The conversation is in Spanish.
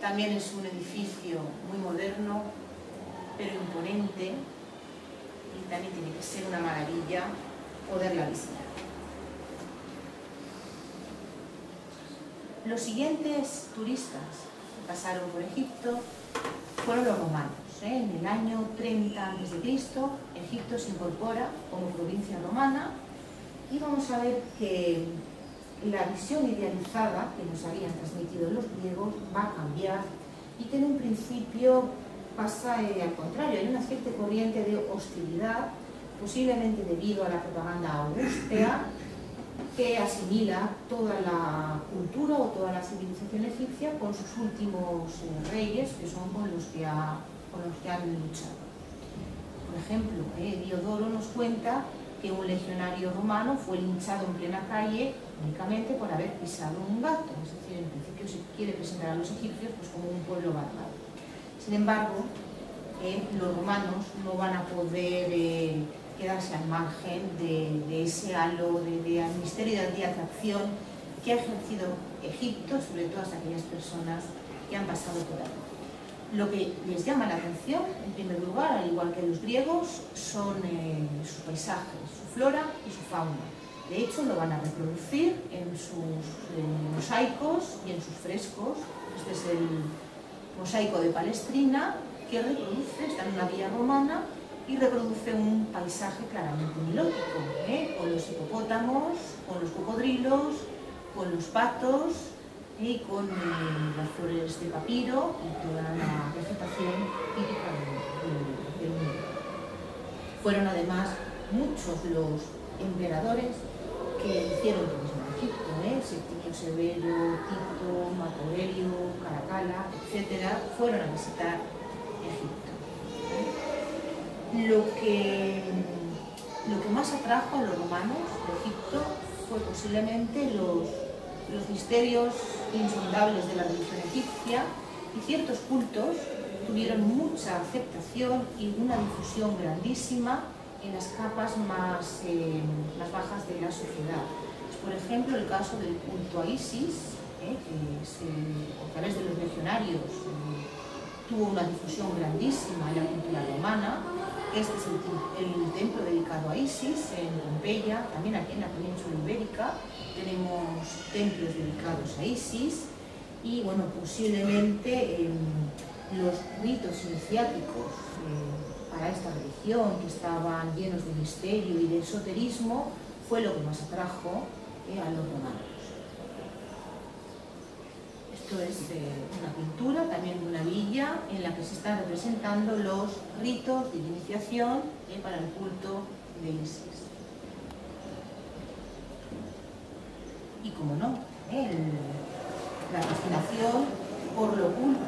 También es un edificio muy moderno, pero imponente, y también tiene que ser una maravilla poderla visitar. Los siguientes turistas que pasaron por Egipto fueron los romanos. ¿eh? En el año 30 a.C., Egipto se incorpora como provincia romana y vamos a ver que la visión idealizada que nos habían transmitido los griegos va a cambiar y que en un principio pasa eh, al contrario, hay una cierta corriente de hostilidad, posiblemente debido a la propaganda augustea, que asimila toda la cultura o toda la civilización egipcia con sus últimos eh, reyes, que son con los que, con los que han luchado. Por ejemplo, eh, Diodoro nos cuenta que un legionario romano fue linchado en plena calle únicamente por haber pisado un gato, es decir, en principio se quiere presentar a los egipcios pues, como un pueblo bárbaro. Sin embargo, eh, los romanos no van a poder eh, quedarse al margen de, ese halo de, de, misterio y de atracción que ha ejercido Egipto sobre todas aquellas personas que han pasado por ahí. Lo que les llama la atención, en primer lugar, al igual que los griegos, son eh, sus paisajes, su flora y su fauna. De hecho, lo van a reproducir en sus mosaicos y en sus frescos. Este es el mosaico de Palestrina, que reproduce, está en una villa romana, y reproduce un paisaje claramente milótico, ¿eh? con los hipopótamos, con los cocodrilos, con los patos, y con eh, las flores de papiro y toda la vegetación típica del, mundo. Fueron además muchos los emperadores turismo en Egipto, ¿eh? Severo, Tito, Marco Aurelio, Caracalla, etc., fueron a visitar Egipto. Lo que, lo que más atrajo a los romanos de Egipto fue posiblemente los los misterios insondables de la religión egipcia y ciertos cultos tuvieron mucha aceptación y una difusión grandísima en las capas más, eh, más bajas de la sociedad. Por ejemplo, el caso del culto a Isis, eh, que a través de los legionarios eh, tuvo una difusión grandísima en la cultura romana, este es el, templo dedicado a Isis en Pompeya, también aquí en la península ibérica. Tenemos templos dedicados a Isis y bueno, posiblemente em, los ritos iniciáticos eh, para esta religión que estaban llenos de misterio y de esoterismo fue lo que más atrajo eh, a los romanos. Esto es eh, una pintura también de una villa en la que se están representando los ritos de iniciación eh, para el culto de Isis. Y como no, la fascinación por lo oculto